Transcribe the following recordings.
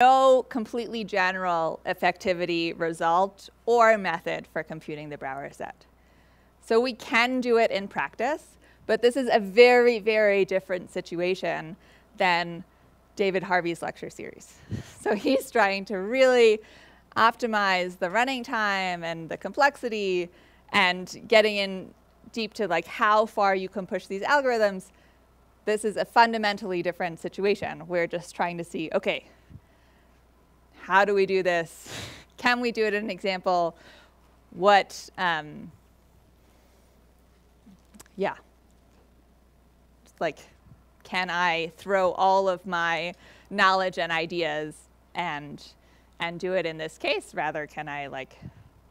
no completely general effectivity result or method for computing the Brauer set. So we can do it in practice, but this is a very, very different situation than David Harvey's lecture series. So he's trying to really optimize the running time and the complexity and getting in deep to like how far you can push these algorithms. This is a fundamentally different situation. We're just trying to see, okay, how do we do this? Can we do it in an example? What, um, yeah. Like, can I throw all of my knowledge and ideas and, and do it in this case? Rather, can I like,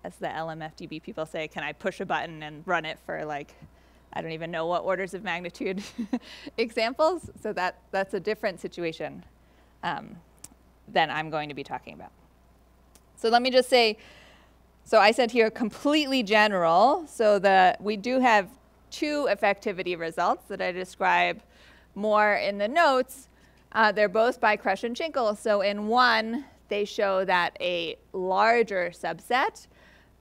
as the LMFDB people say, can I push a button and run it for like, I don't even know what orders of magnitude examples. So that, that's a different situation. Um, than I'm going to be talking about. So let me just say, so I said here completely general, so that we do have two effectivity results that I describe more in the notes. Uh, they're both by Kresch and Tschinkel. So in one, they show that a larger subset,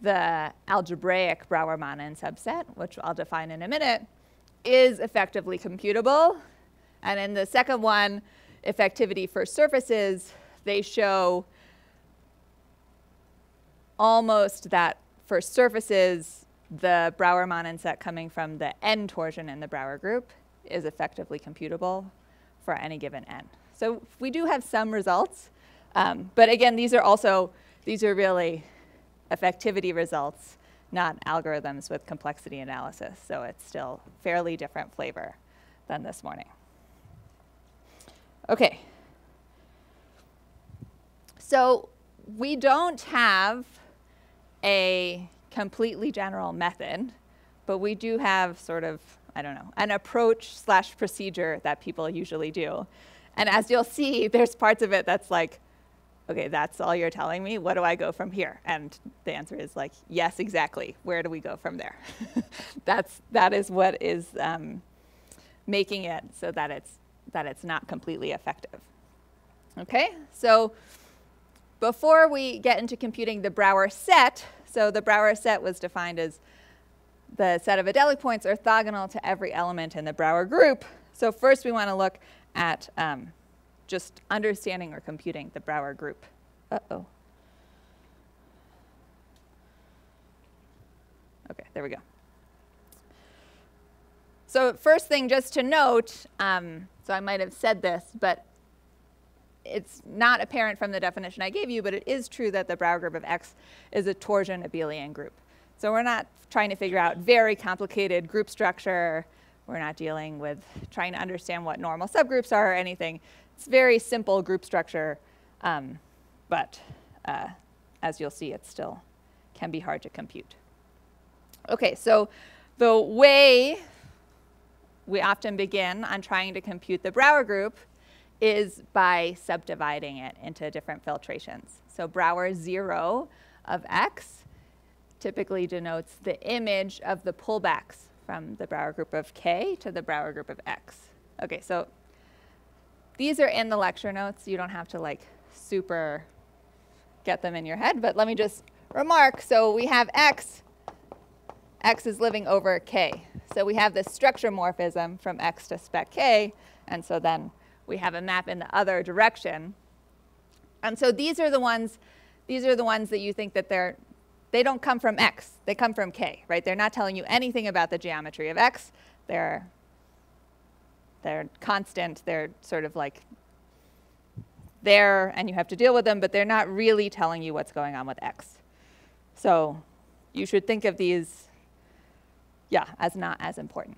the algebraic Brauer-Manin subset, which I'll define in a minute, is effectively computable. And in the second one, effectivity for surfaces they show almost that for surfaces, the Brauer-Manin set coming from the n torsion in the Brauer group is effectively computable for any given n. So we do have some results, um, but again, these are also, these are really effectivity results, not algorithms with complexity analysis. So it's still fairly different flavor than this morning. Okay. So we don't have a completely general method, but we do have sort of, I don't know, an approach slash procedure that people usually do. And as you'll see, there's parts of it that's like, okay, that's all you're telling me. What do I go from here? And the answer is like, yes, exactly. Where do we go from there? that's that is what is um, making it so that it's that it's not completely effective. Okay, so before we get into computing the Brauer set, so the Brauer set was defined as the set of adelic points orthogonal to every element in the Brauer group. So first we want to look at um, just understanding or computing the Brauer group. Uh-oh. Okay, there we go. So first thing just to note, um, so I might have said this, but it's not apparent from the definition I gave you, but it is true that the Brauer group of X is a torsion abelian group. So we're not trying to figure out very complicated group structure. We're not dealing with trying to understand what normal subgroups are or anything. It's very simple group structure, um, but uh, as you'll see, it still can be hard to compute. Okay, so the way we often begin on trying to compute the Brauer group is by subdividing it into different filtrations. So Brauer 0 of x typically denotes the image of the pullbacks from the Brauer group of k to the Brauer group of x. Okay, so these are in the lecture notes. You don't have to like super get them in your head, but let me just remark. So we have x, x is living over k. So we have this structure morphism from x to spec k, and so then we have a map in the other direction. And so these are the ones, these are the ones that you think that they're, they don't come from x, they come from k, right? They're not telling you anything about the geometry of x. They're, they're constant, they're sort of like there and you have to deal with them, but they're not really telling you what's going on with x. So you should think of these, yeah, as not as important.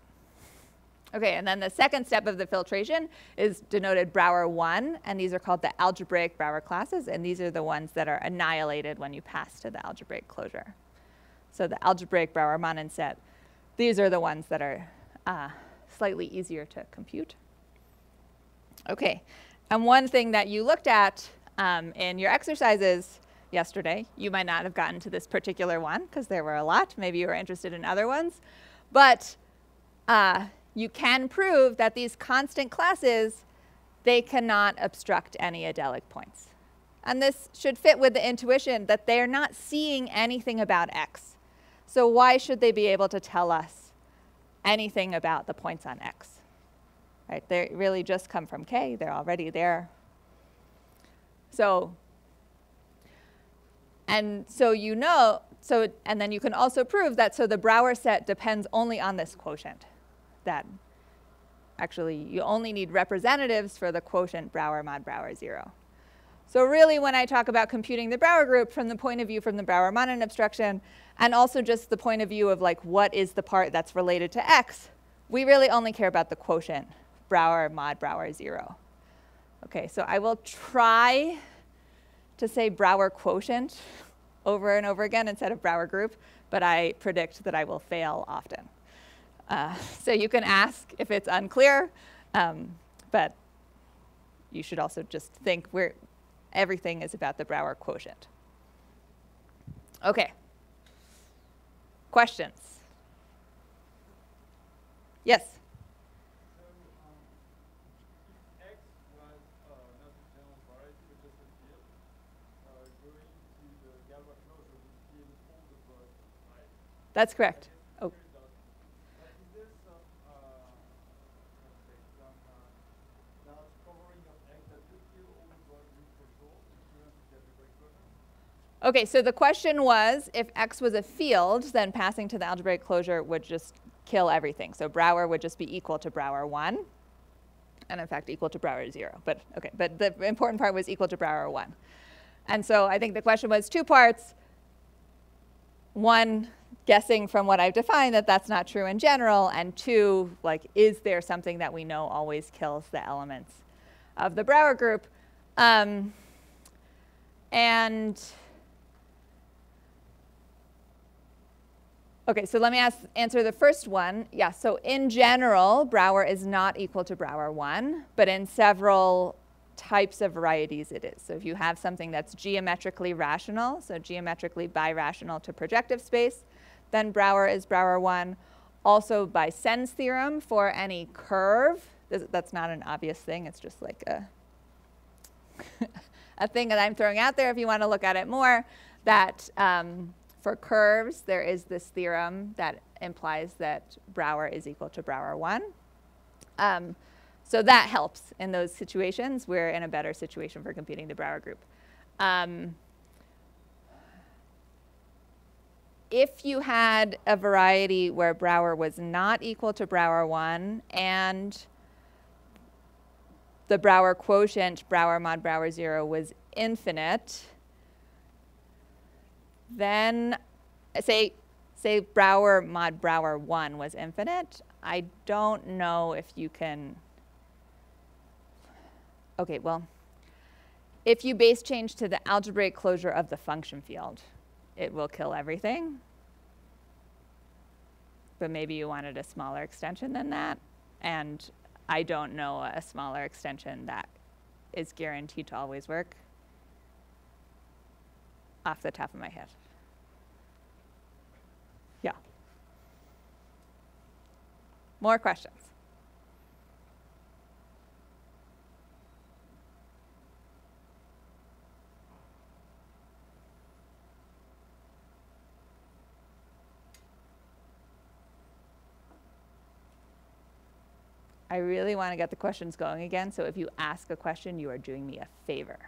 Okay, and then the second step of the filtration is denoted Brauer 1, and these are called the algebraic Brauer classes, and these are the ones that are annihilated when you pass to the algebraic closure. So the algebraic Brauer-Manin set, these are the ones that are uh, slightly easier to compute. Okay, and one thing that you looked at um, in your exercises yesterday, you might not have gotten to this particular one because there were a lot. Maybe you were interested in other ones. But uh, you can prove that these constant classes, they cannot obstruct any adelic points. And this should fit with the intuition that they're not seeing anything about x. So why should they be able to tell us anything about the points on x? Right? They really just come from k. They're already there. So, and so you know, so, and then you can also prove that so the Brauer set depends only on this quotient. That actually you only need representatives for the quotient Brauer mod Brauer 0. So really when I talk about computing the Brauer group from the point of view from the Brauer-Monod obstruction, and also just the point of view of like what is the part that's related to x, we really only care about the quotient, Brauer mod Brauer 0. Okay, so I will try to say Brauer quotient over and over again instead of Brauer group, but I predict that I will fail often. Uh, so you can ask if it's unclear, um, but you should also just think where everything is about the Brauer quotient. Okay. Questions? Yes? That's correct. Okay, so the question was, if X was a field, then passing to the algebraic closure would just kill everything. So Brauer would just be equal to Brauer 1, and in fact equal to Brauer 0. But okay, but the important part was equal to Brauer 1. And so I think the question was two parts. One, guessing from what I've defined that that's not true in general, and two, like, is there something that we know always kills the elements of the Brauer group? Um, and Okay, so let me ask, answer the first one. Yeah, so in general, Brauer is not equal to Brauer 1, but in several types of varieties it is. So if you have something that's geometrically rational, so geometrically birational to projective space, then Brauer is Brauer 1. Also by Tsen's theorem for any curve, that's not an obvious thing, it's just like a, a thing that I'm throwing out there if you want to look at it more, that um, for curves, there is this theorem that implies that Brauer is equal to Brauer 1. Um, so that helps in those situations. We're in a better situation for computing the Brauer group. Um, if you had a variety where Brauer was not equal to Brauer 1 and the Brauer quotient, Brauer mod Brauer 0, was infinite, then say, say Brauer mod Brauer 1 was infinite, I don't know if you can, okay, well, if you base change to the algebraic closure of the function field, it will kill everything. But maybe you wanted a smaller extension than that. And I don't know a smaller extension that is guaranteed to always work off the top of my head. Yeah. More questions? I really want to get the questions going again, so if you ask a question, you are doing me a favor.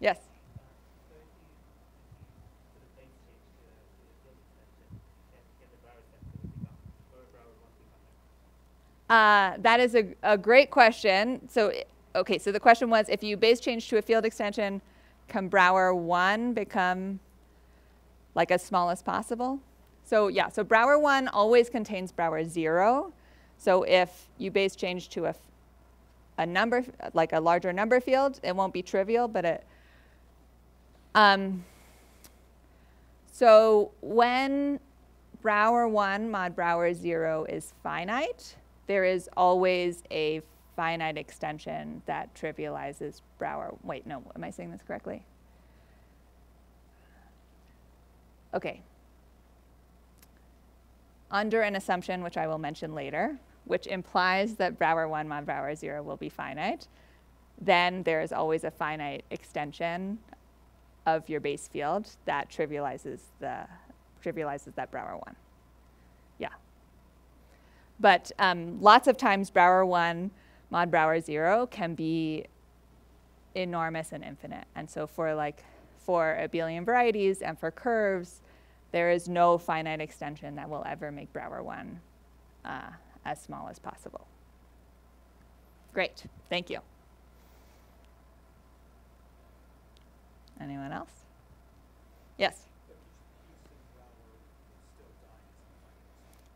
Yes? Uh, that is a, a great question. So, okay, so the question was, if you base change to a field extension, can Brauer 1 become like as small as possible? So yeah, so Brauer 1 always contains Brauer 0. So if you base change to a, a number, like a larger number field, it won't be trivial, but it, um, so when Brauer 1 mod Brauer 0 is finite, there is always a finite extension that trivializes Brauer. Wait, no, am I saying this correctly? Okay. under an assumption, which I will mention later, which implies that Brauer 1 mod Brauer 0 will be finite, then there is always a finite extension of your base field that trivializes the trivializes that Brauer 1. Yeah. But um, lots of times Brauer 1 mod Brauer 0 can be enormous and infinite. And so for like for abelian varieties and for curves, there is no finite extension that will ever make Brauer 1 uh, as small as possible. Great, thank you. Anyone else? Yes?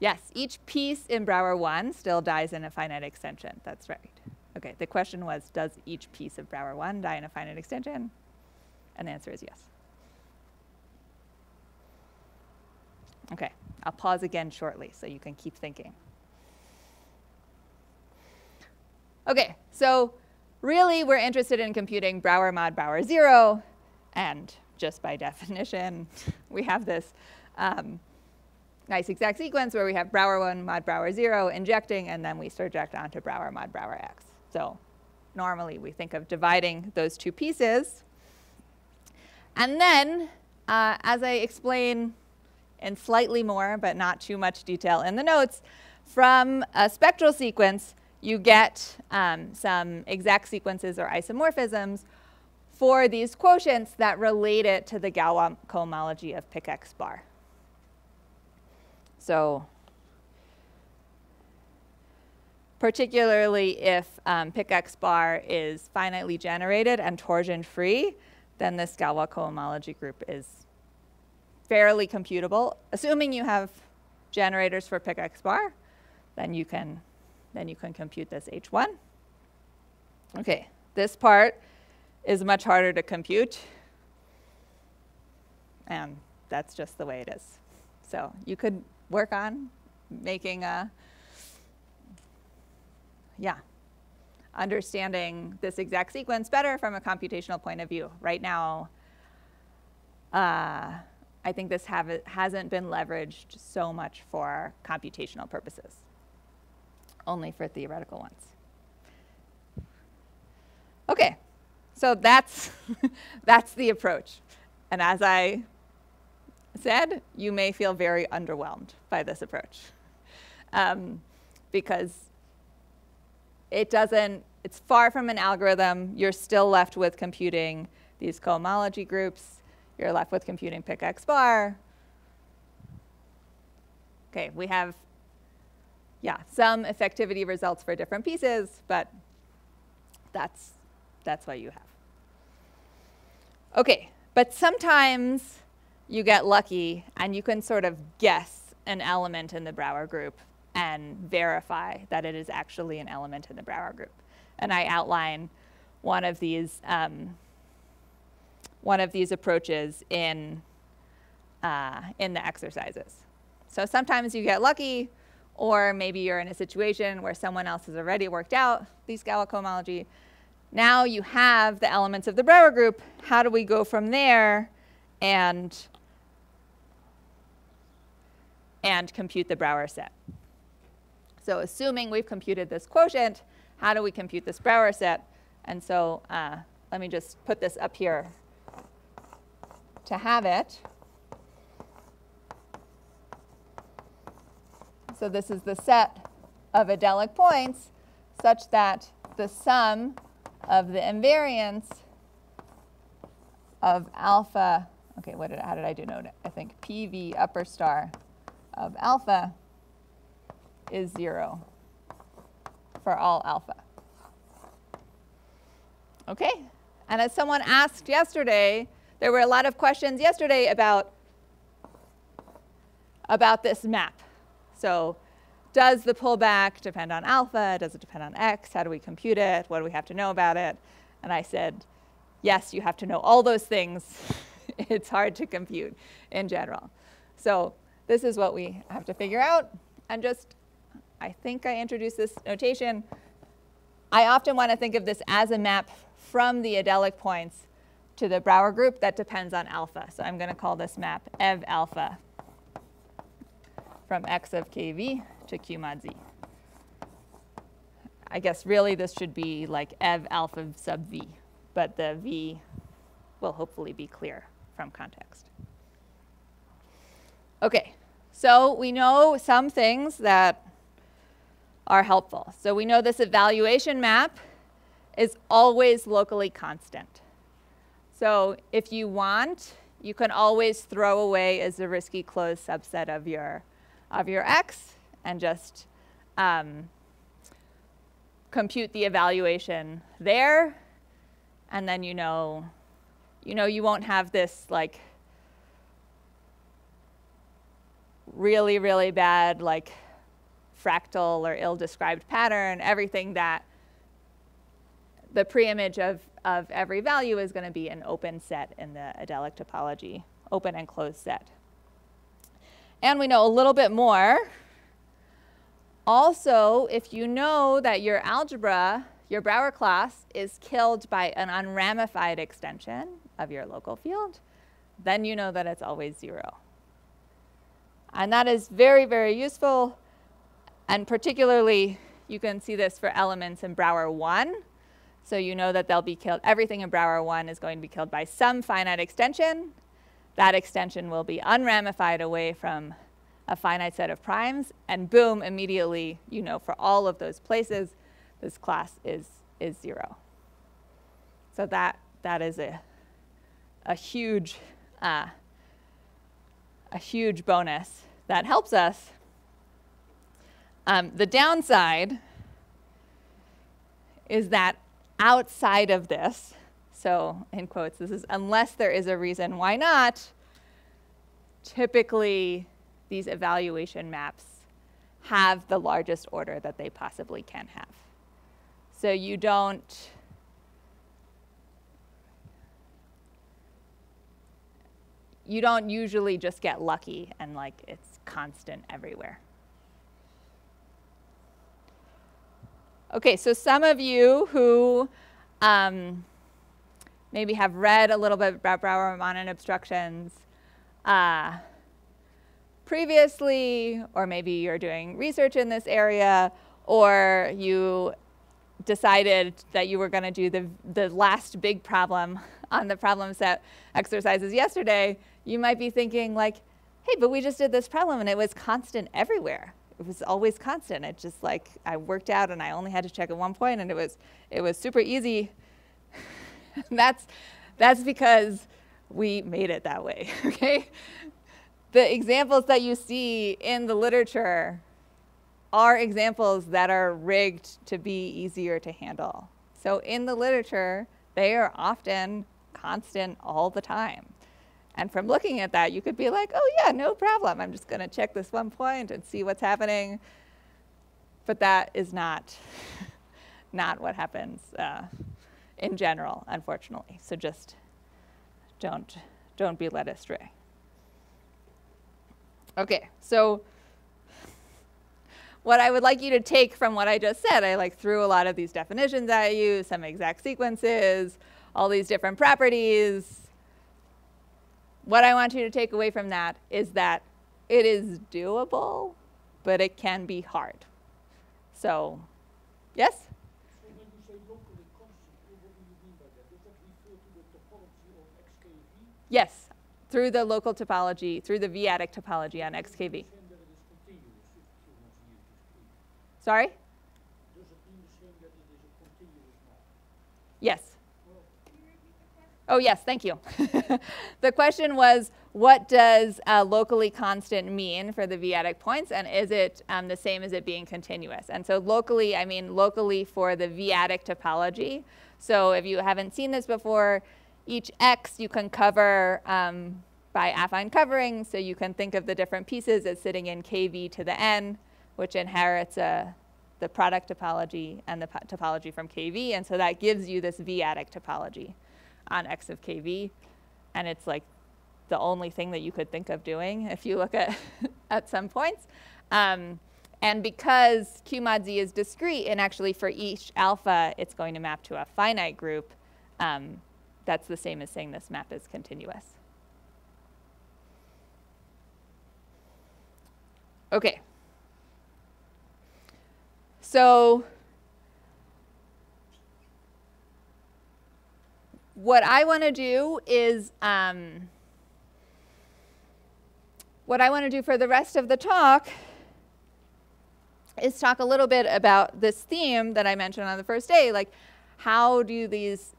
Yes, each piece in Brauer 1 still dies in a finite extension. That's right. Okay, the question was, does each piece of Brauer 1 die in a finite extension? And the answer is yes. Okay, I'll pause again shortly so you can keep thinking. Okay, so really we're interested in computing Brauer mod Brauer 0, and just by definition, we have this um, nice exact sequence where we have Brauer 1 mod Brauer 0 injecting, and then we surject onto Brauer mod Brauer x. So normally we think of dividing those two pieces. And then, uh, as I explain in slightly more, but not too much detail in the notes, from a spectral sequence, you get um, some exact sequences or isomorphisms for these quotients that relate it to the Galois cohomology of pic x bar. So particularly if um, x bar is finitely generated and torsion free, then this Galois cohomology group is fairly computable. Assuming you have generators for pic x bar, then you can then you can compute this H1. Okay, this part is much harder to compute. And that's just the way it is. So you could work on making a, yeah, understanding this exact sequence better from a computational point of view. Right now, uh, I think this have, hasn't been leveraged so much for computational purposes, only for theoretical ones. Okay, so that's, that's the approach. And as I said, you may feel very underwhelmed by this approach um, because it doesn't, it's far from an algorithm. You're still left with computing these cohomology groups. You're left with computing pic x bar. Okay, we have, yeah, some effectivity results for different pieces, but that's that's what you have. Okay, but sometimes you get lucky and you can sort of guess an element in the Brauer group and verify that it is actually an element in the Brauer group. And I outline one of these um, one of these approaches in uh, in the exercises. So sometimes you get lucky, or maybe you're in a situation where someone else has already worked out these Galois cohomology, now you have the elements of the Brauer group. How do we go from there and, and compute the Brauer set? So assuming we've computed this quotient, how do we compute this Brauer set? And so uh, let me just put this up here to have it. So this is the set of adelic points such that the sum of the invariance of alpha, okay, what did, how did I denote it? I think PV upper star of alpha is zero for all alpha. Okay, and as someone asked yesterday, there were a lot of questions yesterday about, about this map. So does the pullback depend on alpha? Does it depend on x? How do we compute it? What do we have to know about it? And I said, yes, you have to know all those things. it's hard to compute in general. So this is what we have to figure out. And just, I think I introduced this notation. I often want to think of this as a map from the adelic points to the Brauer group that depends on alpha. So I'm going to call this map ev alpha from x of kv to q mod z. I guess really this should be like ev alpha sub v, but the v will hopefully be clear from context. Okay, so we know some things that are helpful. So we know this evaluation map is always locally constant. So if you want, you can always throw away as a Zariski closed subset of your, of your x and just um, compute the evaluation there. And then you know, you know you won't have this like really, really bad like fractal or ill-described pattern, everything that the preimage of, of every value is going to be an open set in the adelic topology, open and closed set. And we know a little bit more. Also, if you know that your algebra, your Brauer class, is killed by an unramified extension of your local field, then you know that it's always zero. And that is very, very useful. And particularly, you can see this for elements in Brauer 1. So you know that they'll be killed. Everything in Brauer 1 is going to be killed by some finite extension. That extension will be unramified away from a finite set of primes. And boom, immediately, you know, for all of those places, this class is, is 0. So that, that is a, a huge uh, a huge bonus that helps us. Um, the downside is that outside of this, so in quotes, this is unless there is a reason why not, typically these evaluation maps have the largest order that they possibly can have. So you don't you don't usually just get lucky and like it's constant everywhere. Okay, so some of you who um, maybe have read a little bit about Brauer-Ramanan obstructions uh, previously, or maybe you're doing research in this area, or you decided that you were going to do the, the last big problem on the problem set exercises yesterday, you might be thinking like, hey, but we just did this problem and it was constant everywhere. It was always constant. It just like I worked out and I only had to check at one point and it was it was super easy. that's that's because we made it that way, okay? The examples that you see in the literature are examples that are rigged to be easier to handle. So in the literature, they are often constant all the time. And from looking at that, you could be like, oh yeah, no problem. I'm just going to check this one point and see what's happening. But that is not, not what happens uh, in general, unfortunately. So just don't, don't be led astray. Okay, so what I would like you to take from what I just said, I like threw a lot of these definitions at you, some exact sequences, all these different properties, what I want you to take away from that is that it is doable, but it can be hard. So, yes? Yes, through the local topology, through the v-adic topology on XKV. Sorry? Yes. Oh, yes, thank you. the question was, what does uh, locally constant mean for the v-adic points, and is it um, the same as it being continuous? And so locally, I mean locally for the v-adic topology. So if you haven't seen this before, each x you can cover um, by affine covering, so you can think of the different pieces as sitting in kv to the n, which inherits uh, the product topology and the topology from kv, and so that gives you this v-adic topology on x of kv. And it's like the only thing that you could think of doing if you look at, at some points. Um, and because q mod z is discrete, and actually for each alpha, it's going to map to a finite group, um, that's the same as saying this map is continuous. Okay. So what I want to do is um, what I want to do for the rest of the talk is talk a little bit about this theme that I mentioned on the first day, like how do these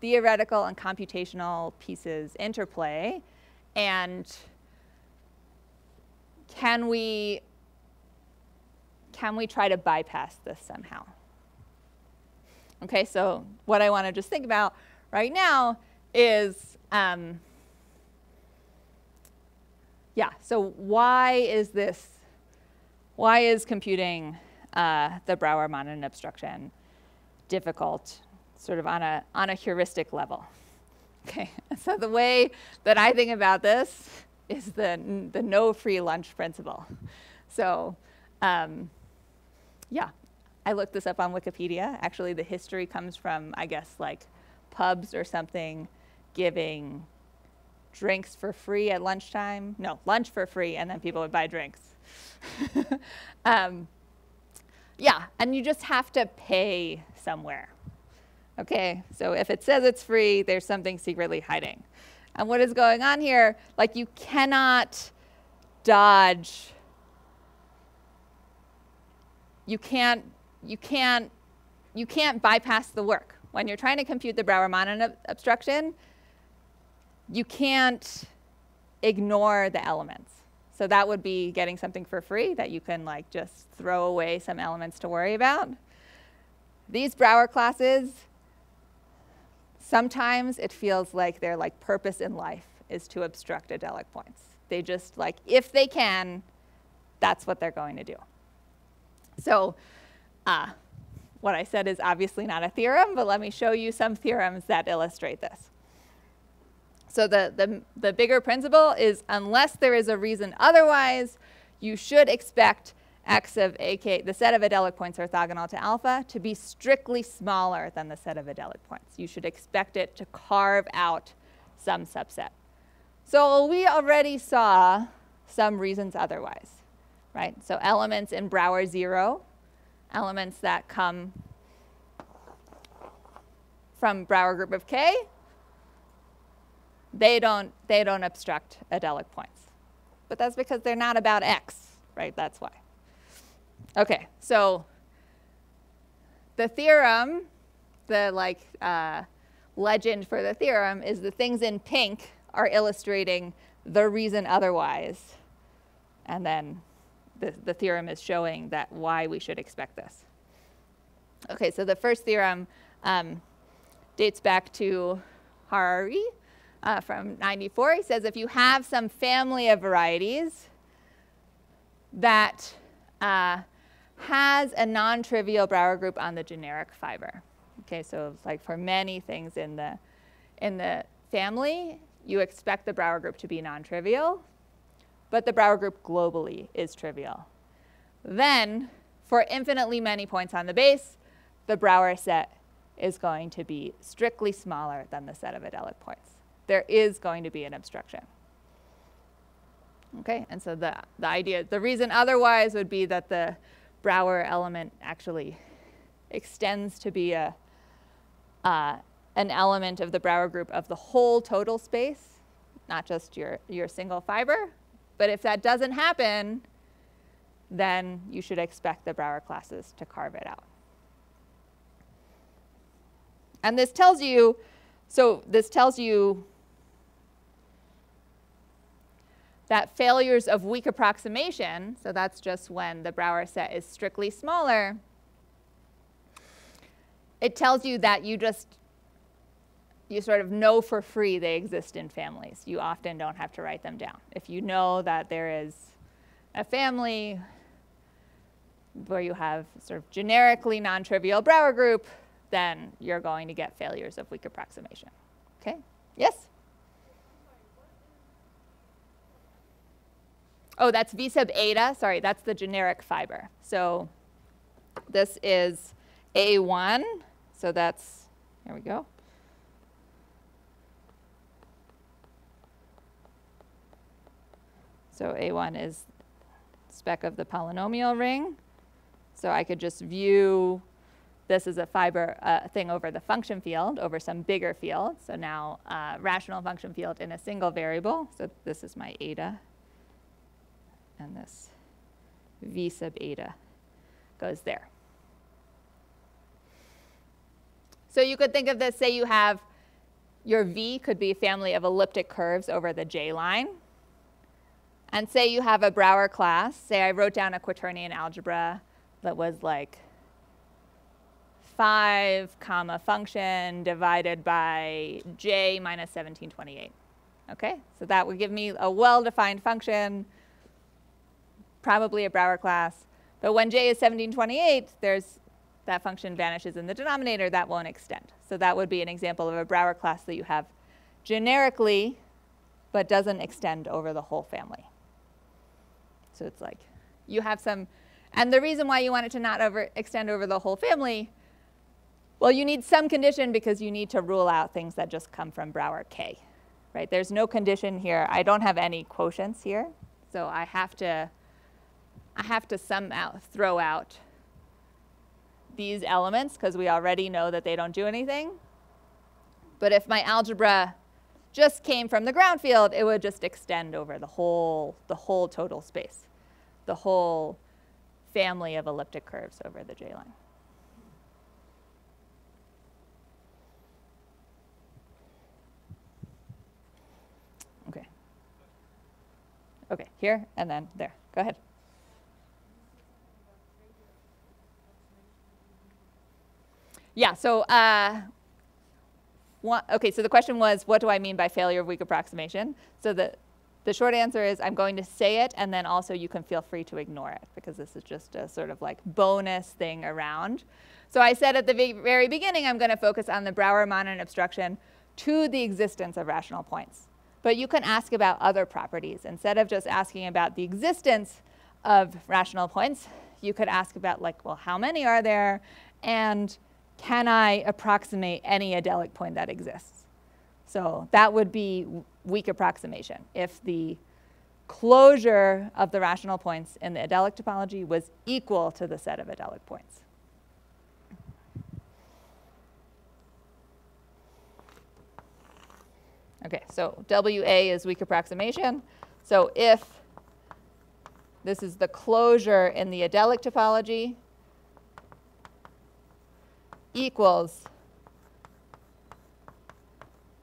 theoretical and computational pieces interplay and can we can we try to bypass this somehow? Okay, so what I want to just think about right now is, um, yeah, so why is this, why is computing uh, the Brauer-Monod obstruction difficult, sort of on a, on a heuristic level? Okay, so the way that I think about this is the, the no free lunch principle. So, um, yeah, I looked this up on Wikipedia. Actually, the history comes from, I guess, like pubs or something giving drinks for free at lunchtime. No, lunch for free, and then people would buy drinks. um, yeah, and you just have to pay somewhere. Okay, so if it says it's free, there's something secretly hiding. And what is going on here? Like, you cannot dodge. You can't, you can't, you can't bypass the work. When you're trying to compute the Brauer-Monod obstruction, you can't ignore the elements. So that would be getting something for free that you can like just throw away some elements to worry about. These Brauer classes, sometimes it feels like their like purpose in life is to obstruct adelic points. They just like, if they can, that's what they're going to do. So uh, what I said is obviously not a theorem, but let me show you some theorems that illustrate this. So the, the, the bigger principle is unless there is a reason otherwise, you should expect x of ak, the set of adelic points orthogonal to alpha, to be strictly smaller than the set of adelic points. You should expect it to carve out some subset. So we already saw some reasons otherwise, right? So elements in Brauer 0 elements that come from Brauer group of K, they don't, they don't obstruct adelic points. But that's because they're not about X, right? That's why. Okay, so the theorem, the like uh, legend for the theorem is the things in pink are illustrating the reason otherwise. And then the, the theorem is showing that why we should expect this. Okay, so the first theorem um, dates back to Harari uh, from 94. He says if you have some family of varieties that uh, has a non-trivial Brauer group on the generic fiber. Okay, so like for many things in the, in the family, you expect the Brauer group to be non-trivial but the Brauer group globally is trivial. Then, for infinitely many points on the base, the Brauer set is going to be strictly smaller than the set of adelic points. There is going to be an obstruction. Okay, and so the, the idea, the reason otherwise would be that the Brauer element actually extends to be a, uh, an element of the Brauer group of the whole total space, not just your, your single fiber, but if that doesn't happen, then you should expect the Brauer classes to carve it out. And this tells you, so this tells you that failures of weak approximation, so that's just when the Brauer set is strictly smaller, it tells you that you just you sort of know for free they exist in families. You often don't have to write them down. If you know that there is a family where you have sort of generically non-trivial Brauer group, then you're going to get failures of weak approximation. Okay? Yes? Oh, that's V sub eta. Sorry, that's the generic fiber. So this is A1. So that's, here we go. So A1 is spec of the polynomial ring. So I could just view this as a fiber uh, thing over the function field, over some bigger field. So now uh, rational function field in a single variable. So this is my eta. And this v sub eta goes there. So you could think of this, say you have your v could be a family of elliptic curves over the j line. And say you have a Brauer class. Say I wrote down a quaternion algebra that was like 5 comma function divided by j minus 1728. Okay, so that would give me a well-defined function, probably a Brauer class. But when j is 1728, there's that function vanishes in the denominator, that won't extend. So that would be an example of a Brauer class that you have generically, but doesn't extend over the whole family. So it's like you have some, and the reason why you want it to not over, extend over the whole family, well, you need some condition because you need to rule out things that just come from Brauer K, right? There's no condition here. I don't have any quotients here, so I have to, I have to somehow throw out these elements because we already know that they don't do anything. But if my algebra just came from the ground field, it would just extend over the whole, the whole total space, the whole family of elliptic curves over the J line. Okay. Okay, here and then there. Go ahead. Yeah, so uh, one, okay, so the question was, what do I mean by failure of weak approximation? So the, the short answer is I'm going to say it, and then also you can feel free to ignore it, because this is just a sort of like bonus thing around. So I said at the very beginning, I'm going to focus on the Brauer-Monod obstruction to the existence of rational points. But you can ask about other properties. Instead of just asking about the existence of rational points, you could ask about like, well, how many are there? And can I approximate any adelic point that exists? So that would be weak approximation. If the closure of the rational points in the adelic topology was equal to the set of adelic points. Okay, so WA is weak approximation. So if this is the closure in the adelic topology, equals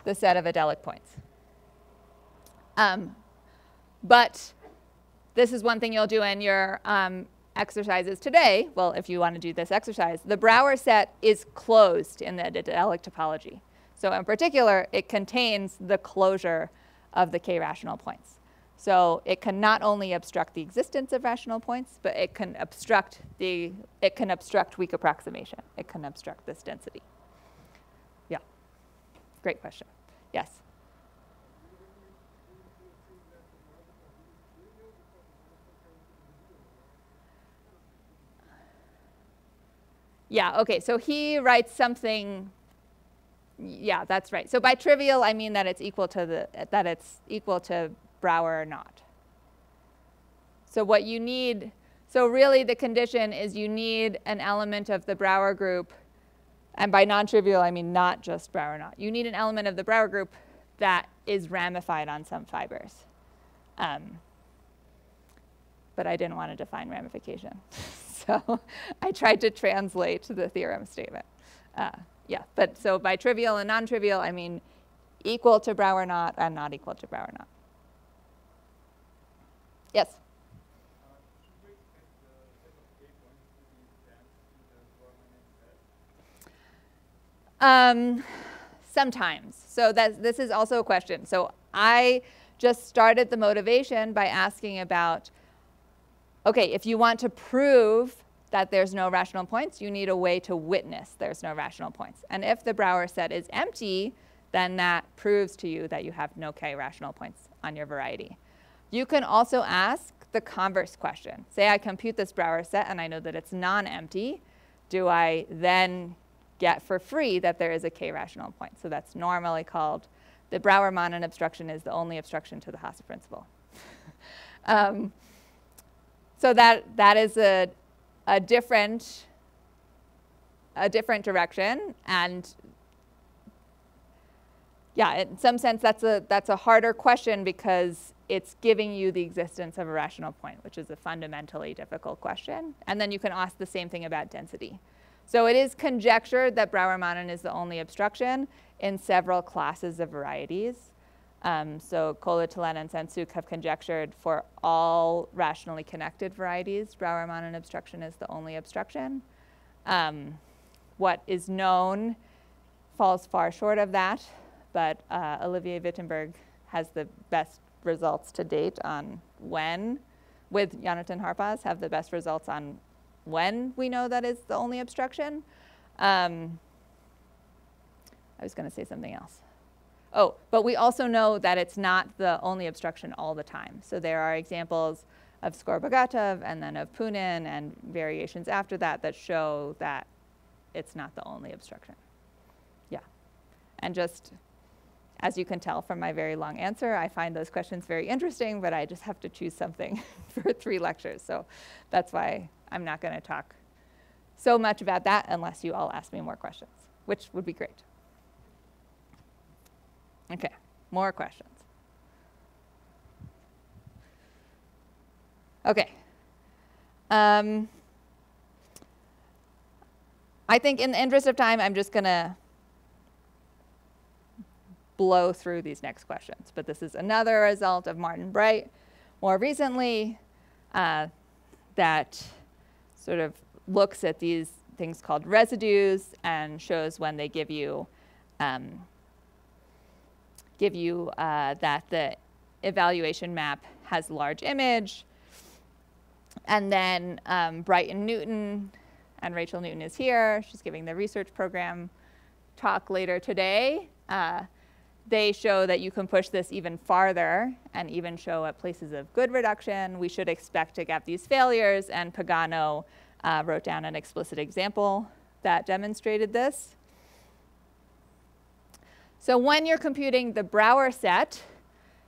the set of adelic points. Um, but this is one thing you'll do in your um, exercises today. Well, if you want to do this exercise, the Brauer set is closed in the adelic topology. So in particular, it contains the closure of the k-rational points. So it can not only obstruct the existence of rational points, but it can obstruct the it can obstruct weak approximation. It can obstruct this density. Yeah. Great question. Yes. Yeah, okay, so he writes something yeah, that's right. So by trivial I mean that it's equal to the that it's equal to Brauer or not. So what you need, so really the condition is you need an element of the Brauer group, and by non-trivial I mean not just Brauer not. You need an element of the Brauer group that is ramified on some fibers. Um, but I didn't want to define ramification. so I tried to translate the theorem statement. Uh, yeah, but so by trivial and non-trivial, I mean equal to Brauer not and not equal to Brauer not. Yes? Um, sometimes. So that, this is also a question. So I just started the motivation by asking about, okay, if you want to prove that there's no rational points, you need a way to witness there's no rational points. And if the Brauer set is empty, then that proves to you that you have no k rational points on your variety. You can also ask the converse question. Say I compute this Brauer set and I know that it's non-empty. Do I then get for free that there is a k-rational point? So that's normally called, the Brauer-Monod obstruction is the only obstruction to the Hasse principle. um, so that, that is a, a different a different direction and yeah, in some sense that's a that's a harder question because it's giving you the existence of a rational point, which is a fundamentally difficult question. And then you can ask the same thing about density. So it is conjectured that Brauer-Manin is the only obstruction in several classes of varieties. Um, so Colliot-Thélène, and Sansuc have conjectured for all rationally connected varieties, Brauer-Manin obstruction is the only obstruction. Um, what is known falls far short of that, but uh, Olivier Wittenberg has the best results to date on when, with Jonathan Harpaz, have the best results on when we know that is the only obstruction. Um, I was going to say something else. Oh, but we also know that it's not the only obstruction all the time. So there are examples of Skorobogatov and then of Poonen and variations after that that show that it's not the only obstruction. Yeah. And just as you can tell from my very long answer, I find those questions very interesting, but I just have to choose something for three lectures. So that's why I'm not going to talk so much about that unless you all ask me more questions, which would be great. Okay, more questions. Okay. Um, I think in the interest of time, I'm just going to blow through these next questions. But this is another result of Martin Bright more recently uh, that sort of looks at these things called residues and shows when they give you um, give you uh, that the evaluation map has large image. And then um, Bright and Newton, and Rachel Newton is here. She's giving the research program talk later today. Uh, they show that you can push this even farther and even show at places of good reduction. We should expect to get these failures, and Pagano uh, wrote down an explicit example that demonstrated this. So when you're computing the Brauer set,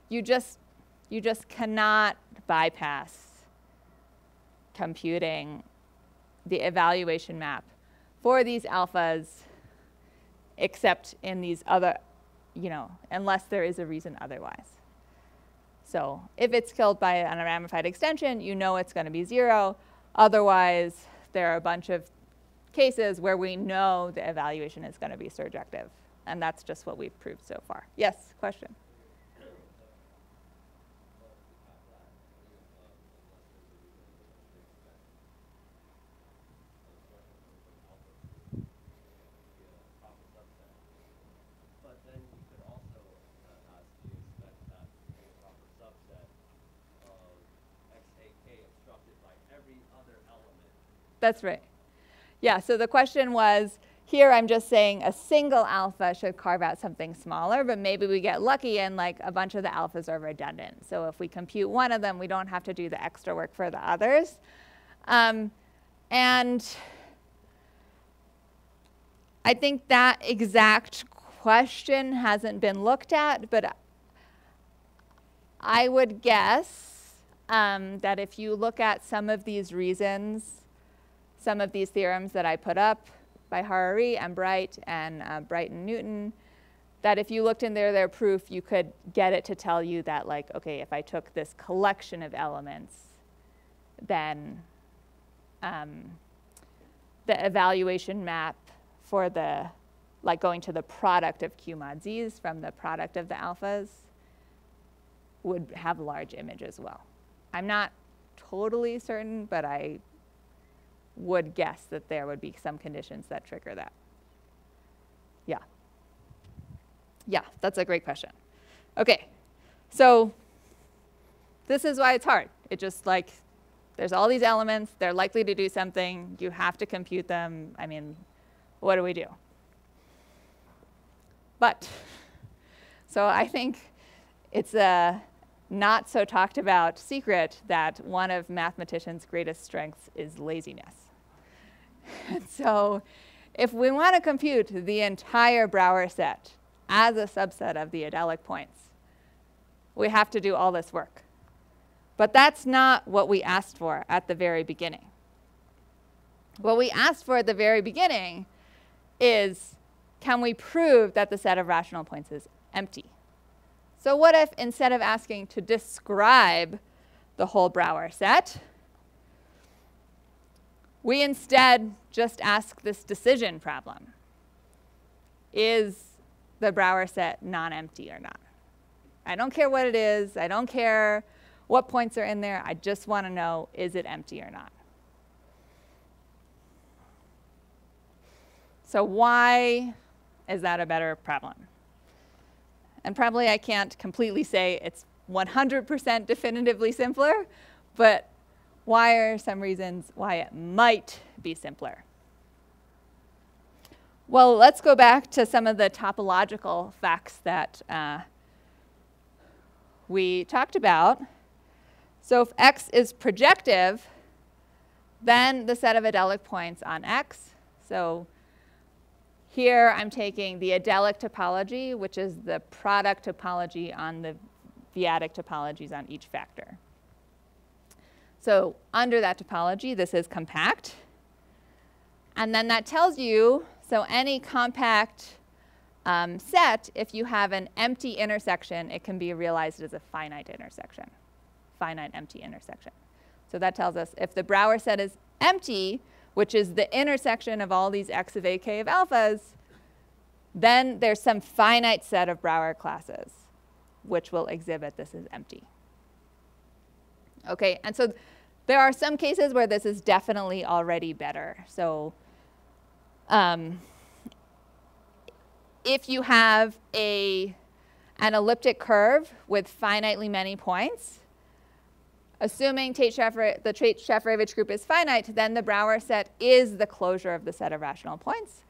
you just, you just cannot bypass computing the evaluation map for these alphas except in these other, you know, unless there is a reason otherwise. So if it's killed by an ramified extension, you know it's going to be zero. Otherwise, there are a bunch of cases where we know the evaluation is going to be surjective. And that's just what we've proved so far. Yes, question? That's right. Yeah, so the question was, here I'm just saying a single alpha should carve out something smaller, but maybe we get lucky and like a bunch of the alphas are redundant. So if we compute one of them, we don't have to do the extra work for the others. Um, and I think that exact question hasn't been looked at, but I would guess um, that if you look at some of these reasons, some of these theorems that I put up, by Harari and Bright and uh, Bright and Newton, that if you looked in there, their proof, you could get it to tell you that, like, okay, if I took this collection of elements, then um, the evaluation map for the, like going to the product of Q mod Z's from the product of the alphas would have large image as well. I'm not totally certain, but I would guess that there would be some conditions that trigger that. Yeah. Yeah, that's a great question. Okay, so this is why it's hard. It just like, there's all these elements, they're likely to do something, you have to compute them. I mean, what do we do? But, so I think it's a not so talked about secret that one of mathematicians' greatest strengths is laziness. So if we want to compute the entire Brauer set as a subset of the adelic points, we have to do all this work. But that's not what we asked for at the very beginning. What we asked for at the very beginning is can we prove that the set of rational points is empty? So what if instead of asking to describe the whole Brauer set, we instead just ask this decision problem. Is the Brauer set non-empty or not? I don't care what it is. I don't care what points are in there. I just want to know, is it empty or not? So why is that a better problem? And probably I can't completely say it's 100% definitively simpler, but why are some reasons why it might be simpler? Well, let's go back to some of the topological facts that uh, we talked about. So if x is projective, then the set of adelic points on x. So here I'm taking the adelic topology, which is the product topology on the v-adic topologies on each factor. So under that topology, this is compact. And then that tells you, so any compact um, set, if you have an empty intersection, it can be realized as a finite intersection, finite empty intersection. So that tells us if the Brauer set is empty, which is the intersection of all these x of ak of alphas, then there's some finite set of Brauer classes which will exhibit this is empty. Okay, and so there are some cases where this is definitely already better. So um, if you have a, an elliptic curve with finitely many points, assuming Tate the Tate-Shafarevich group is finite, then the Brauer set is the closure of the set of rational points.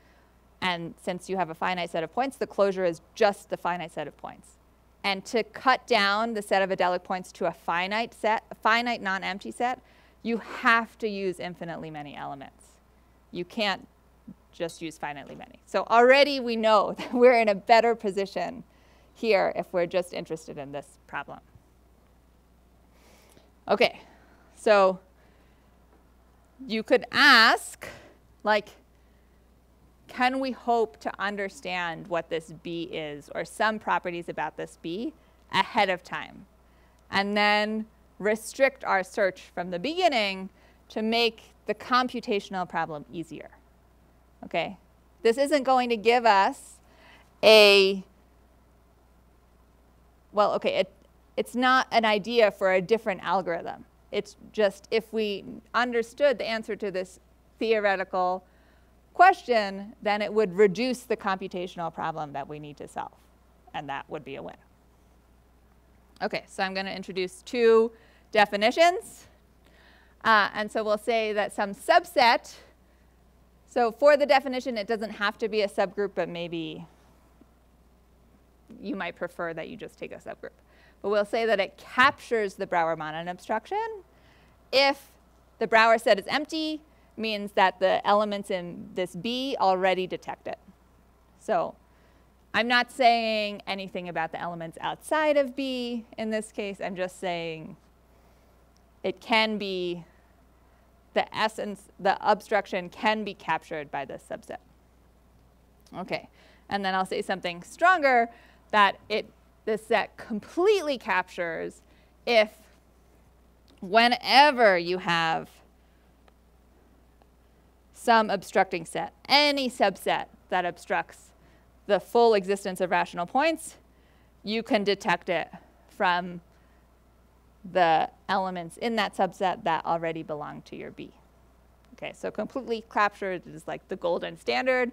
And since you have a finite set of points, the closure is just the finite set of points. And to cut down the set of adelic points to a finite set, a finite non-empty set, you have to use infinitely many elements. You can't just use finitely many. So already we know that we're in a better position here if we're just interested in this problem. Okay, so you could ask, like, can we hope to understand what this B is or some properties about this B ahead of time? And then restrict our search from the beginning to make the computational problem easier. Okay? This isn't going to give us a, well, okay, it, it's not an idea for a different algorithm. It's just if we understood the answer to this theoretical question, then it would reduce the computational problem that we need to solve. And that would be a win. OK, so I'm going to introduce two definitions. Uh, and so we'll say that some subset, so for the definition, it doesn't have to be a subgroup, but maybe you might prefer that you just take a subgroup. But we'll say that it captures the Brauer Manin obstruction if the Brauer set is empty means that the elements in this B already detect it. So I'm not saying anything about the elements outside of B in this case. I'm just saying it can be, the essence, the obstruction can be captured by this subset. Okay, and then I'll say something stronger that it, this set completely captures if whenever you have some obstructing set, any subset that obstructs the full existence of rational points, you can detect it from the elements in that subset that already belong to your B. Okay, so completely captured is like the golden standard,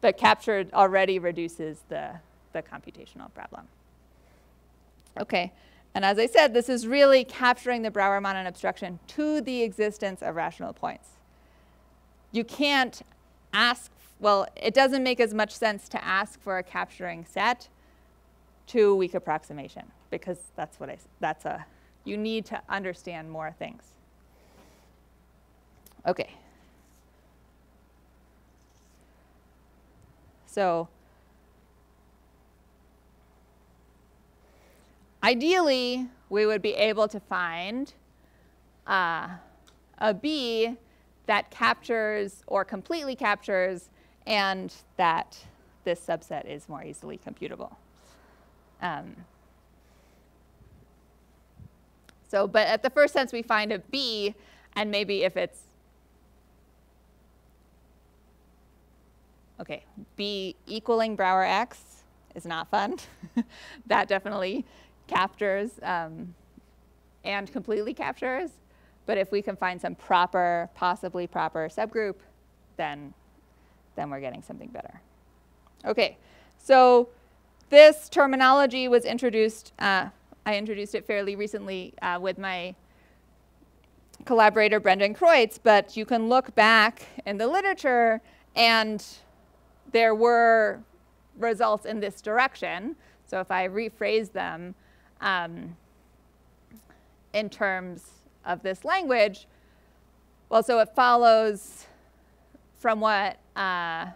but captured already reduces the, the computational problem. Okay, and as I said, this is really capturing the Brauer-Manin obstruction to the existence of rational points you can't ask, well, it doesn't make as much sense to ask for a capturing set to weak approximation because that's what I, that's a, you need to understand more things. Okay. So ideally, we would be able to find uh, a B that captures or completely captures and that this subset is more easily computable. Um, so, but at the first sense, we find a B, and maybe if it's, okay, B equaling Brauer X is not fun. that definitely captures um, and completely captures. But if we can find some proper, possibly proper subgroup, then, then we're getting something better. Okay, so this terminology was introduced, uh, I introduced it fairly recently uh, with my collaborator Brendan Creutz, but you can look back in the literature and there were results in this direction. So if I rephrase them um, in terms of this language, well, so it follows from what uh,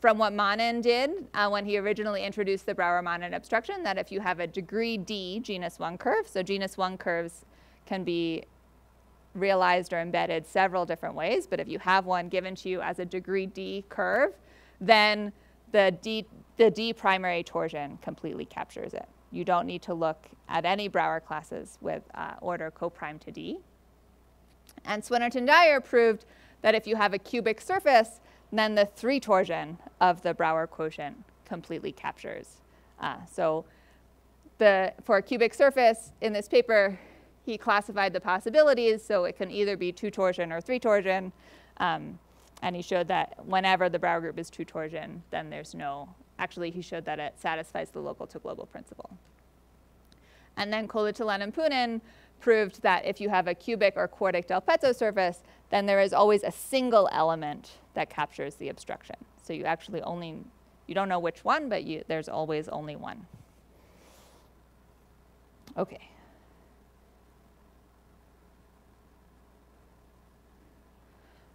from what Manin did uh, when he originally introduced the Brauer-Manin obstruction, that if you have a degree D genus 1 curve, so genus 1 curves can be realized or embedded several different ways, but if you have one given to you as a degree D curve, then the D, the D primary torsion completely captures it. You don't need to look at any Brauer classes with uh, order coprime to D. And Swinnerton-Dyer proved that if you have a cubic surface, then the three torsion of the Brauer quotient completely captures. Uh, so the, for a cubic surface in this paper, he classified the possibilities, so it can either be two torsion or three torsion. Um, and he showed that whenever the Brauer group is two torsion, then there's no, actually he showed that it satisfies the local to global principle. And then Colliot-Thélène and Poonen proved that if you have a cubic or quartic Del Pezzo surface, then there is always a single element that captures the obstruction. So you actually only, you don't know which one, but you, there's always only one. Okay.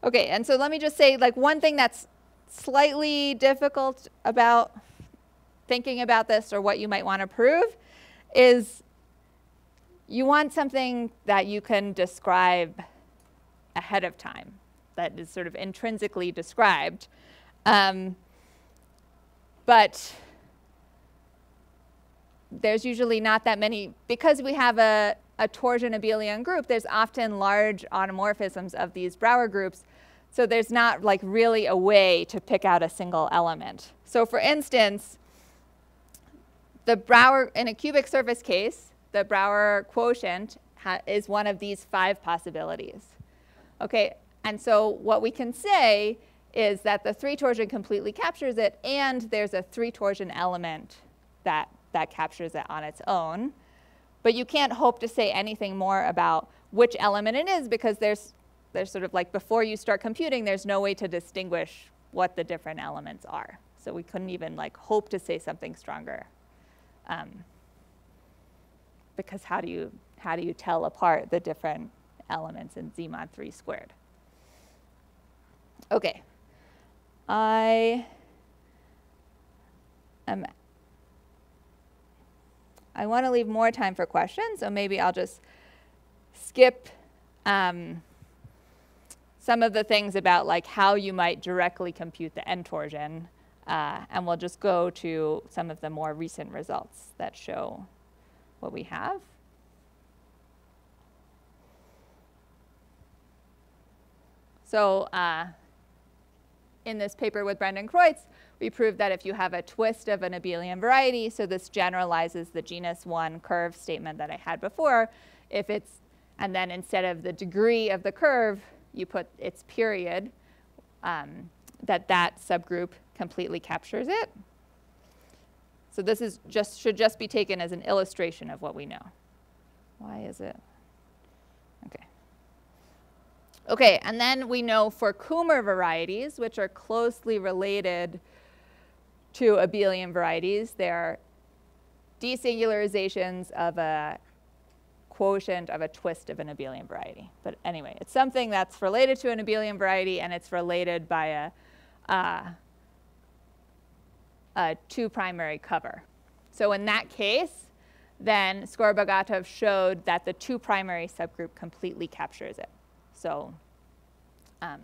Okay, and so let me just say like one thing that's slightly difficult about thinking about this or what you might want to prove is you want something that you can describe ahead of time, that is sort of intrinsically described. Um, but there's usually not that many, because we have a, a torsion abelian group, there's often large automorphisms of these Brauer groups. So there's not like really a way to pick out a single element. So for instance, the Brauer, in a cubic surface case, the Brauer quotient is one of these five possibilities. Okay, and so what we can say is that the three torsion completely captures it, and there's a three torsion element that, that captures it on its own. But you can't hope to say anything more about which element it is because there's, there's sort of like before you start computing, there's no way to distinguish what the different elements are. So we couldn't even like hope to say something stronger. Um, because how do you, how do you tell apart the different elements in z mod 3 squared? Okay. I am I want to leave more time for questions, so maybe I'll just skip um, some of the things about like how you might directly compute the end torsion, uh, and we'll just go to some of the more recent results that show what we have. So uh, in this paper with Brendan Creutz, we proved that if you have a twist of an abelian variety, so this generalizes the genus 1 curve statement that I had before, if it's, and then instead of the degree of the curve, you put its period, um, that that subgroup completely captures it. So this is just, should just be taken as an illustration of what we know. Why is it? Okay. Okay, and then we know for Kummer varieties, which are closely related to abelian varieties, they're desingularizations of a quotient of a twist of an abelian variety. But anyway, it's something that's related to an abelian variety and it's related by a, uh, a two primary cover. So in that case, then Skorobogatov showed that the two primary subgroup completely captures it. So um,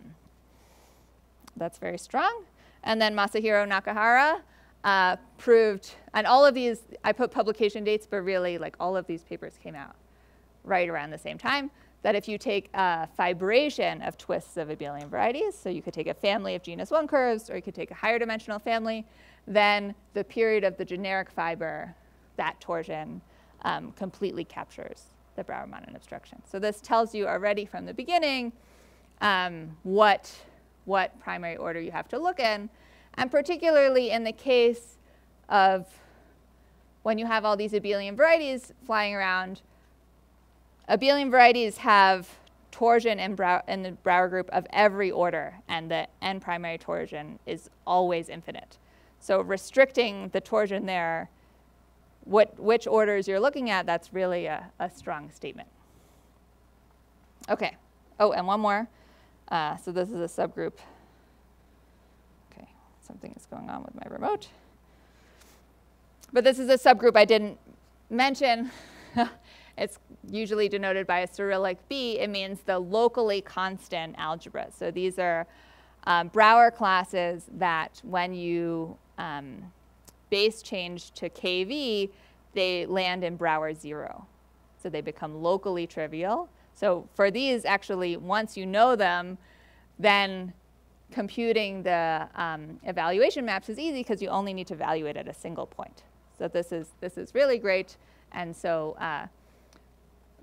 that's very strong. And then Masahiro Nakahara uh, proved, and all of these, I put publication dates, but really like all of these papers came out right around the same time, that if you take a fibration of twists of abelian varieties, so you could take a family of genus 1 curves, or you could take a higher dimensional family, then the period of the generic fiber, that torsion, um, completely captures the Brauer-Manin obstruction. So this tells you already from the beginning um, what, what primary order you have to look in, and particularly in the case of when you have all these abelian varieties flying around, abelian varieties have torsion in, in the Brauer group of every order, and the n primary torsion is always infinite. So restricting the torsion there, what, which orders you're looking at, that's really a, a strong statement. Okay. Oh, and one more. Uh, so this is a subgroup. Okay, something is going on with my remote. But this is a subgroup I didn't mention. it's usually denoted by a Cyrillic B. It means the locally constant algebra. So these are um, Brauer classes that when you um, base change to KV, they land in Brauer zero. So they become locally trivial. So for these, actually, once you know them, then computing the um, evaluation maps is easy because you only need to evaluate at a single point. So this is, this is really great. And so uh,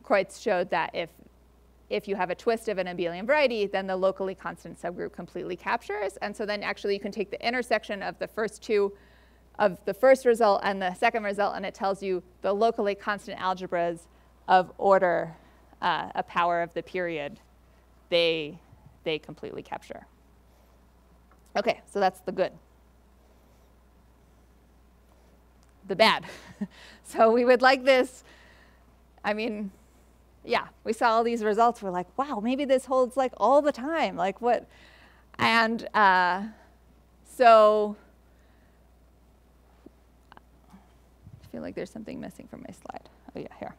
Creutz showed that if, if you have a twist of an abelian variety, then the locally constant subgroup completely captures. And so then actually you can take the intersection of the first two of the first result and the second result, and it tells you the locally constant algebras of order, uh, a power of the period, they, they completely capture. Okay, so that's the good. The bad. so we would like this, I mean, yeah, we saw all these results. We're like, wow, maybe this holds like all the time. Like what? And uh, so I feel like there's something missing from my slide. Oh yeah, here.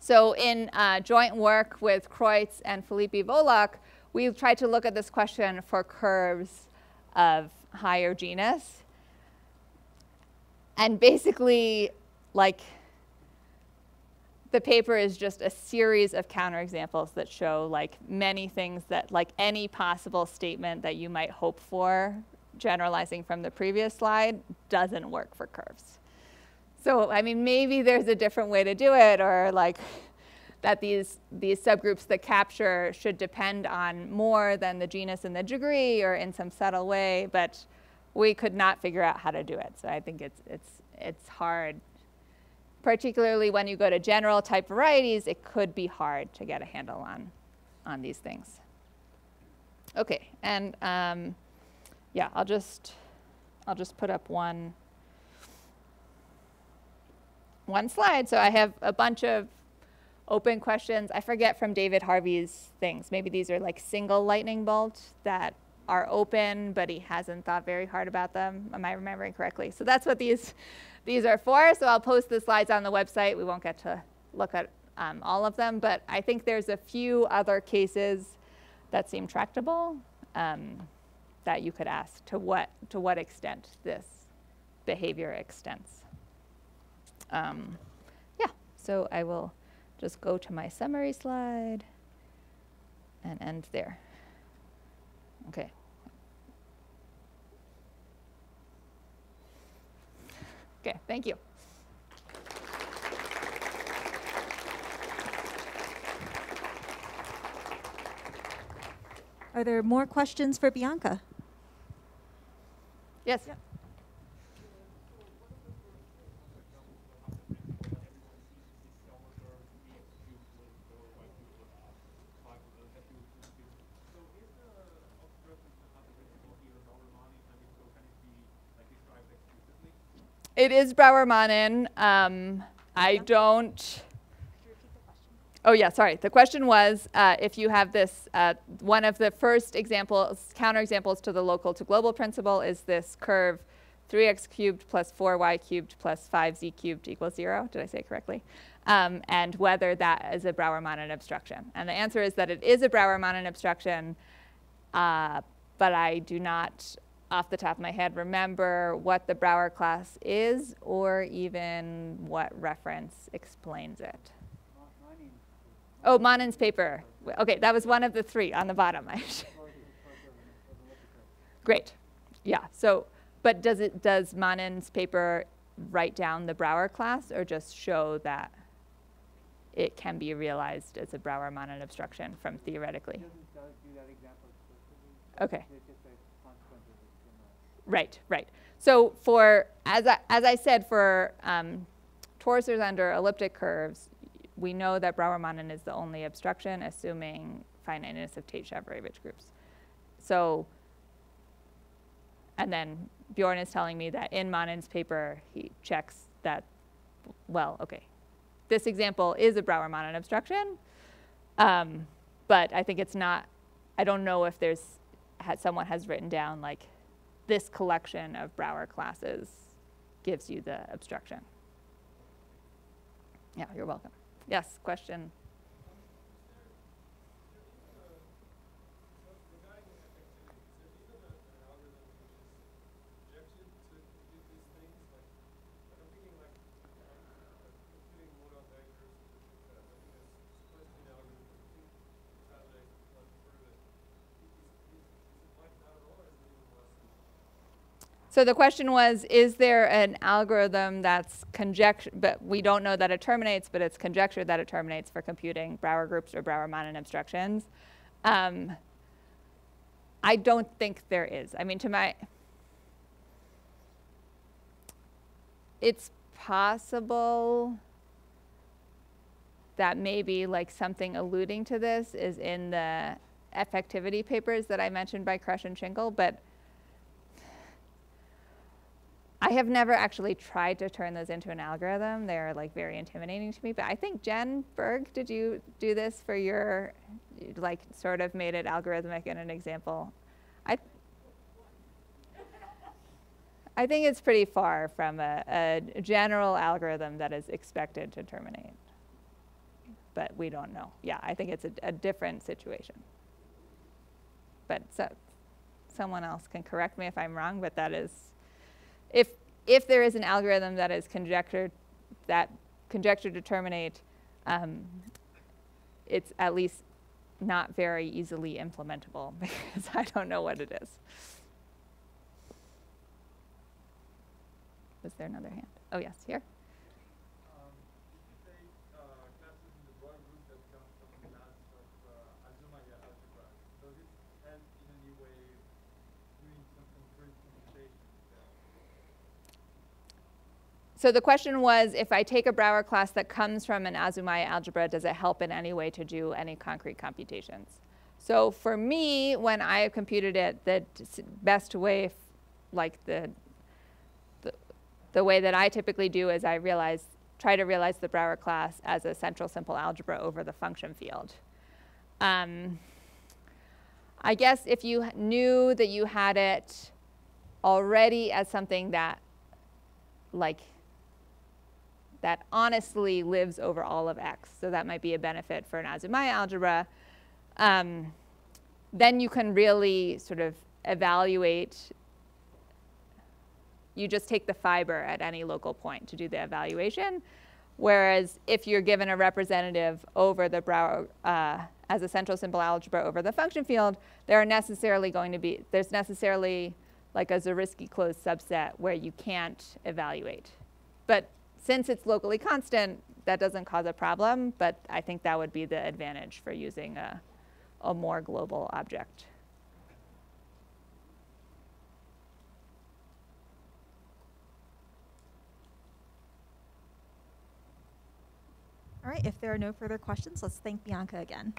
So in uh, joint work with Creutz and Felipe Voloch, we tried to look at this question for curves of higher genus. And basically, like the paper is just a series of counterexamples that show like many things that like any possible statement that you might hope for generalizing from the previous slide doesn't work for curves. So, I mean, maybe there's a different way to do it or like that these, these subgroups that capture should depend on more than the genus and the degree or in some subtle way, but we could not figure out how to do it. So I think it's, it's, it's hard particularly when you go to general type varieties, it could be hard to get a handle on, on these things. Okay, and um, yeah, I'll just, I'll just put up one, one slide. So I have a bunch of open questions. I forget from David Harvey's things. Maybe these are like single lightning bolts that are open, but he hasn't thought very hard about them. Am I remembering correctly? So that's what these these are for. So I'll post the slides on the website. We won't get to look at um, all of them, but I think there's a few other cases that seem tractable um, that you could ask to what, to what extent this behavior extends. Um, yeah, so I will just go to my summary slide and end there. Okay. Okay, thank you. Are there more questions for Bianca? Yes. Yep. It is Brauer-Manin. Um, I don't. Oh yeah, sorry. The question was uh, if you have this, uh, one of the first examples, counterexamples to the local to global principle is this curve 3x cubed plus 4y cubed plus 5z cubed equals 0. Did I say it correctly? Um, and whether that is a Brauer-Manin obstruction. And the answer is that it is a Brauer-Manin obstruction, uh, but I do not, off the top of my head, remember what the Brauer class is or even what reference explains it. Oh, Manin's paper. Okay, that was one of the three on the bottom. Great. Yeah. So, but does it does Manin's paper write down the Brauer class or just show that it can be realized as a Brauer-Manin obstruction from theoretically? Okay. Right, right. So for, as I, as I said, for um, torsors under elliptic curves, we know that Brauer-Manin is the only obstruction, assuming finiteness of Tate-Shafarevich groups. So, and then Bjorn is telling me that in Manin's paper, he checks that, well, okay, this example is a Brauer-Manin obstruction, um, but I think it's not, I don't know if there's, someone has written down like this collection of Brauer classes gives you the obstruction. Yeah, you're welcome. Yes, question. So the question was, is there an algorithm that's conjecture, but we don't know that it terminates, but it's conjecture that it terminates for computing Brauer groups or Brauer-Manin obstructions? Um, I don't think there is. I mean, to my, it's possible that maybe like something alluding to this is in the effectivity papers that I mentioned by Kresch and Tschinkel, but I have never actually tried to turn those into an algorithm. They're like very intimidating to me. But I think Jen Berg, did you do this for your, like sort of made it algorithmic in an example? I, I think it's pretty far from a, a general algorithm that is expected to terminate. But we don't know. Yeah, I think it's a, a different situation. But so, someone else can correct me if I'm wrong, but that is if, if there is an algorithm that is conjectured, that conjectured to terminate, um, it's at least not very easily implementable because I don't know what it is. Was there another hand? Oh, yes, here. So the question was, if I take a Brauer class that comes from an Azumaya algebra, does it help in any way to do any concrete computations? So for me, when I computed it, the best way, like the, the, the way that I typically do is I realize, try to realize the Brauer class as a central simple algebra over the function field. Um, I guess if you knew that you had it already as something that like that honestly lives over all of x. So that might be a benefit for an Azumaya algebra. Um, then you can really sort of evaluate. You just take the fiber at any local point to do the evaluation. Whereas if you're given a representative over the Brauer, uh, as a central simple algebra over the function field, there are necessarily going to be, there's necessarily like a Zariski closed subset where you can't evaluate. But since it's locally constant, that doesn't cause a problem, but I think that would be the advantage for using a, a more global object. All right, if there are no further questions, let's thank Bianca again.